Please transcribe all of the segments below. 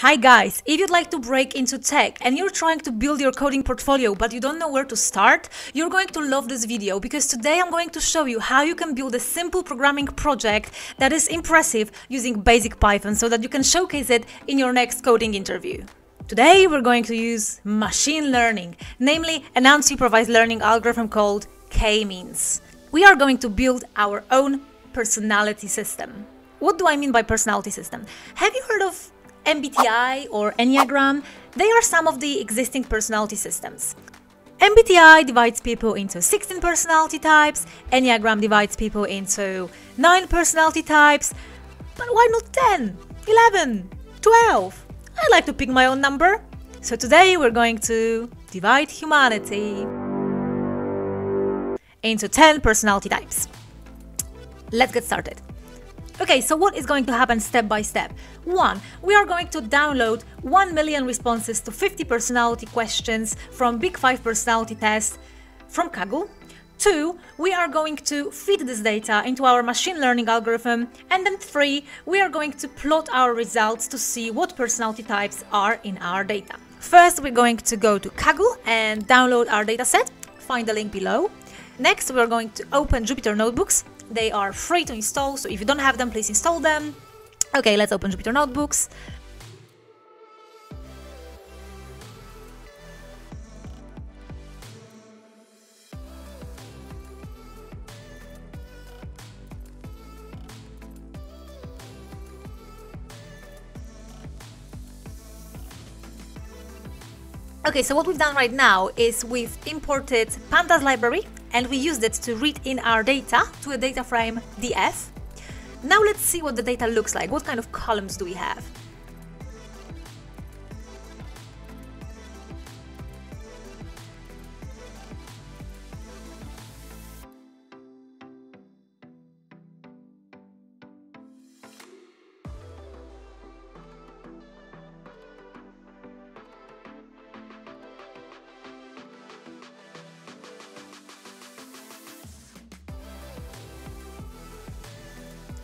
Hi guys, if you'd like to break into tech and you're trying to build your coding portfolio but you don't know where to start, you're going to love this video because today I'm going to show you how you can build a simple programming project that is impressive using basic Python so that you can showcase it in your next coding interview. Today we're going to use machine learning, namely an unsupervised learning algorithm called K-means. We are going to build our own personality system. What do I mean by personality system? Have you heard of MBTI or Enneagram, they are some of the existing personality systems. MBTI divides people into 16 personality types, Enneagram divides people into 9 personality types, but why not 10, 11, 12? I like to pick my own number. So today we're going to divide humanity into 10 personality types. Let's get started. Okay, so what is going to happen step by step? One, we are going to download 1 million responses to 50 personality questions from Big 5 personality test from Kaggle. Two, we are going to feed this data into our machine learning algorithm. And then three, we are going to plot our results to see what personality types are in our data. First, we're going to go to Kaggle and download our dataset. Find the link below. Next, we're going to open Jupyter Notebooks they are free to install, so if you don't have them, please install them. Okay, let's open Jupyter Notebooks. Okay, so what we've done right now is we've imported pandas library and we used it to read in our data to a data frame df. Now let's see what the data looks like. What kind of columns do we have?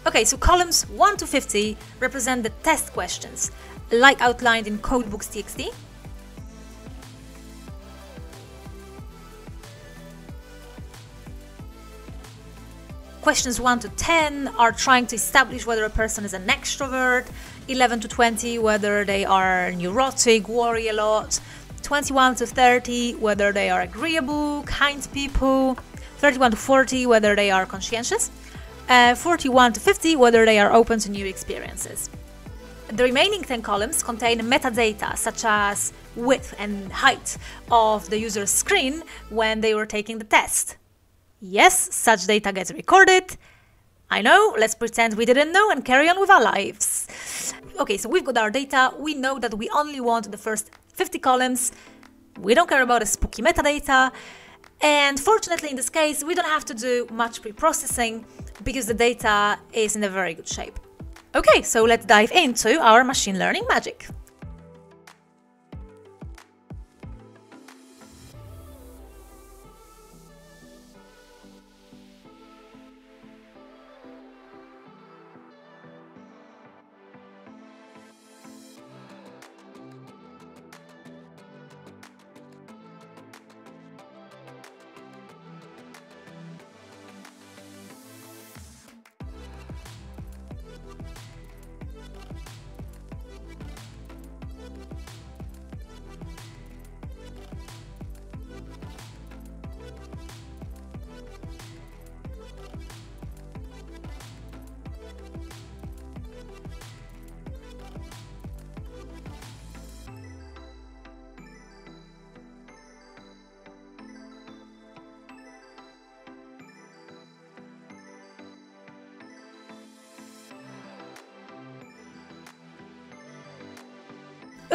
Okay, so columns 1 to 50 represent the test questions, like outlined in codebooks.txt. Questions 1 to 10 are trying to establish whether a person is an extrovert, 11 to 20 whether they are neurotic, worry a lot, 21 to 30 whether they are agreeable, kind people, 31 to 40 whether they are conscientious, uh, 41 to 50 whether they are open to new experiences. The remaining 10 columns contain metadata such as width and height of the user's screen when they were taking the test. Yes, such data gets recorded. I know, let's pretend we didn't know and carry on with our lives. Okay, so we've got our data. We know that we only want the first 50 columns. We don't care about the spooky metadata. And fortunately, in this case, we don't have to do much pre-processing because the data is in a very good shape. Okay, so let's dive into our machine learning magic.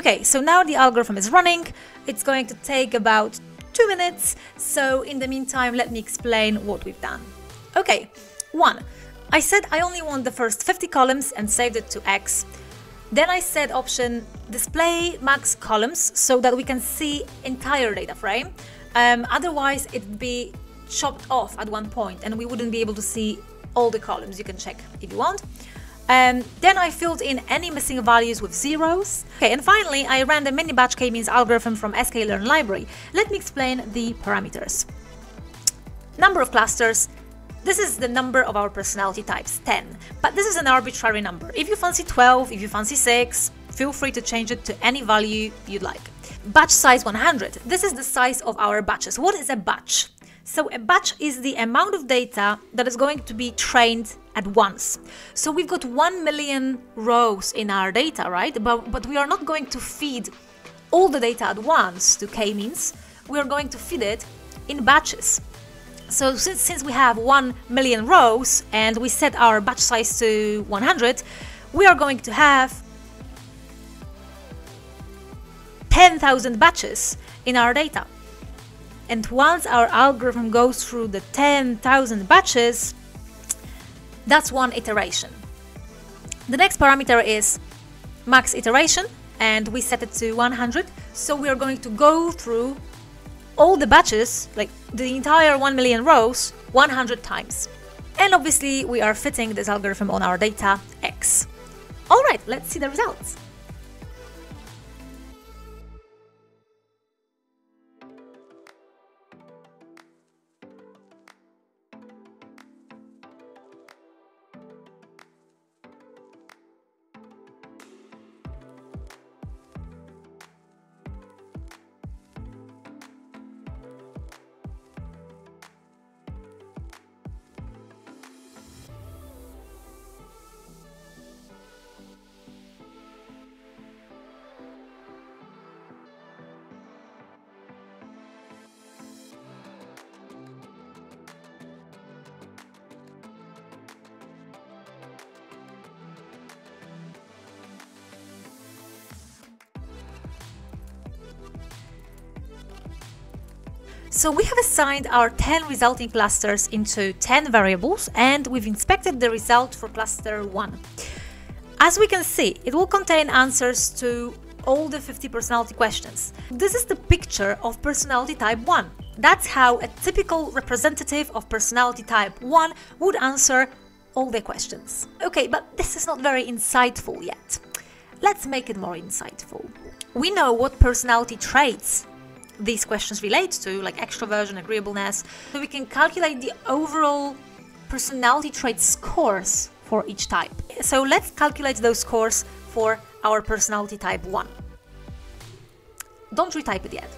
Okay, so now the algorithm is running. It's going to take about two minutes. So in the meantime, let me explain what we've done. Okay, one, I said I only want the first 50 columns and saved it to X. Then I said option display max columns so that we can see entire data frame. Um, otherwise, it'd be chopped off at one point and we wouldn't be able to see all the columns. You can check if you want. Um, then I filled in any missing values with zeros. Okay, and finally, I ran the mini batch k-means algorithm from sklearn library. Let me explain the parameters. Number of clusters. This is the number of our personality types, 10. But this is an arbitrary number. If you fancy 12, if you fancy 6, feel free to change it to any value you'd like. Batch size 100. This is the size of our batches. What is a batch? So a batch is the amount of data that is going to be trained at once. So we've got 1 million rows in our data, right? But, but we are not going to feed all the data at once to k-means. We are going to feed it in batches. So since, since we have 1 million rows and we set our batch size to 100, we are going to have 10,000 batches in our data. And once our algorithm goes through the 10,000 batches, that's one iteration. The next parameter is max iteration and we set it to 100. So we are going to go through all the batches, like the entire 1 million rows, 100 times. And obviously we are fitting this algorithm on our data X. All right, let's see the results. So we have assigned our 10 resulting clusters into 10 variables and we've inspected the result for cluster 1. As we can see, it will contain answers to all the 50 personality questions. This is the picture of personality type 1. That's how a typical representative of personality type 1 would answer all the questions. Okay, but this is not very insightful yet. Let's make it more insightful. We know what personality traits these questions relate to, like extroversion, agreeableness, so we can calculate the overall personality trait scores for each type. So let's calculate those scores for our personality type 1. Don't retype it yet.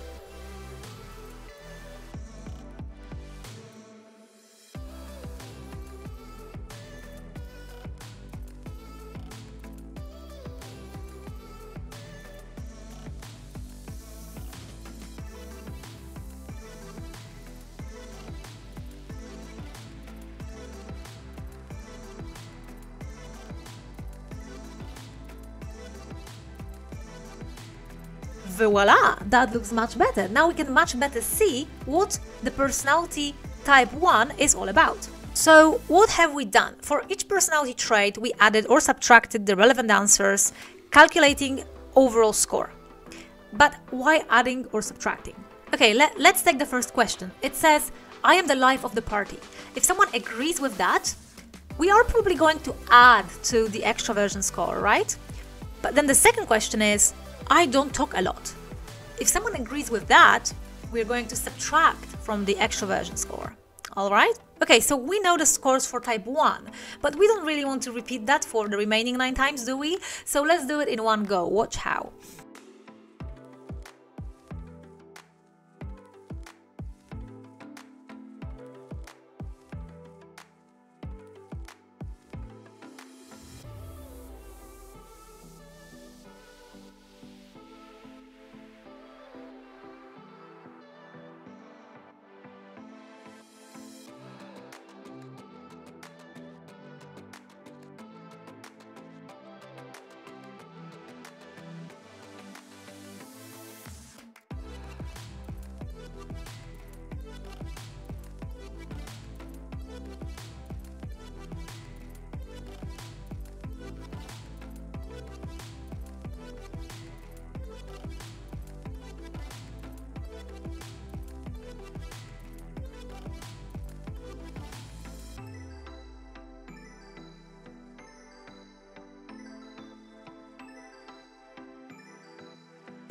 Voila, that looks much better. Now we can much better see what the personality type 1 is all about. So what have we done? For each personality trait, we added or subtracted the relevant answers, calculating overall score. But why adding or subtracting? Okay, let, let's take the first question. It says, I am the life of the party. If someone agrees with that, we are probably going to add to the extroversion score, right? But then the second question is, I don't talk a lot. If someone agrees with that, we're going to subtract from the extroversion score. All right? Okay, so we know the scores for type 1, but we don't really want to repeat that for the remaining 9 times, do we? So let's do it in one go. Watch how.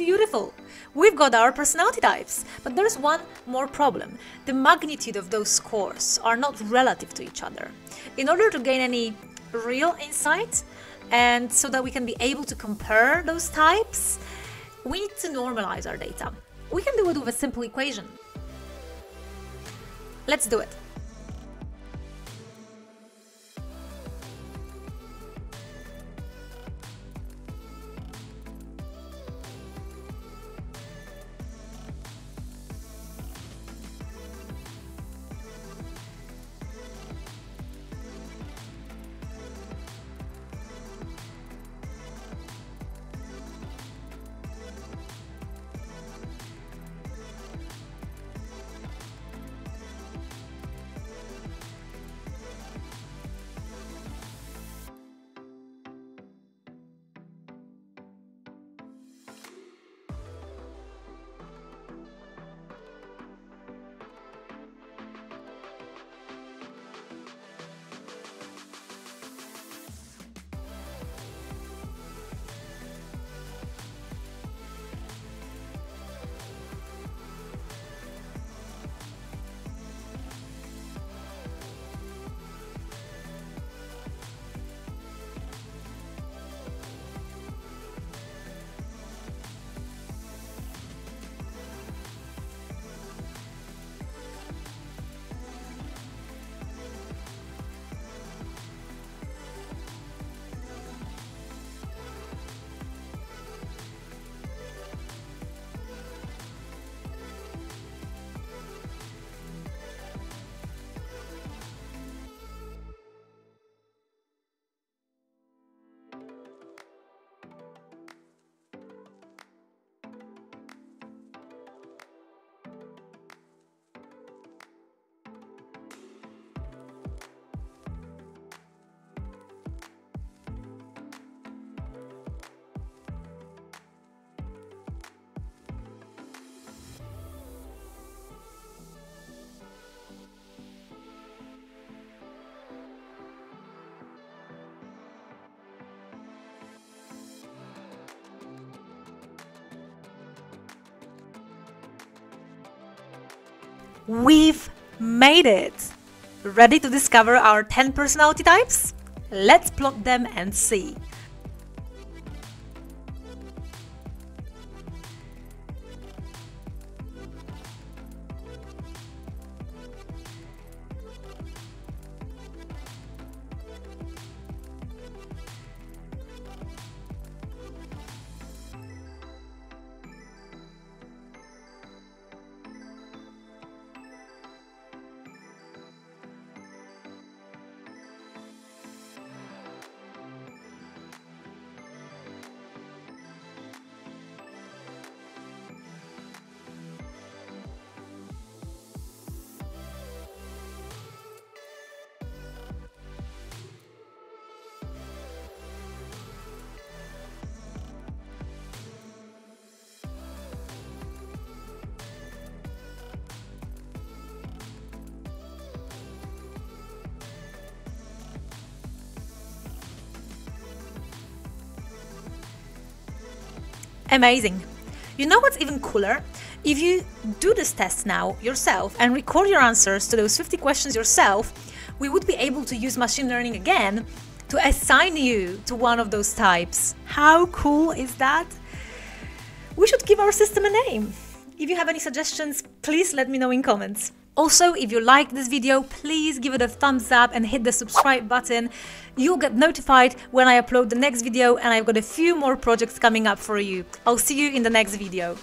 Beautiful! We've got our personality types, but there's one more problem. The magnitude of those scores are not relative to each other. In order to gain any real insight, and so that we can be able to compare those types, we need to normalize our data. We can do it with a simple equation. Let's do it. We've made it! Ready to discover our 10 personality types? Let's plot them and see. Amazing. You know what's even cooler? If you do this test now yourself and record your answers to those 50 questions yourself, we would be able to use machine learning again to assign you to one of those types. How cool is that? We should give our system a name. If you have any suggestions, please let me know in comments. Also, if you like this video, please give it a thumbs up and hit the subscribe button. You'll get notified when I upload the next video and I've got a few more projects coming up for you. I'll see you in the next video.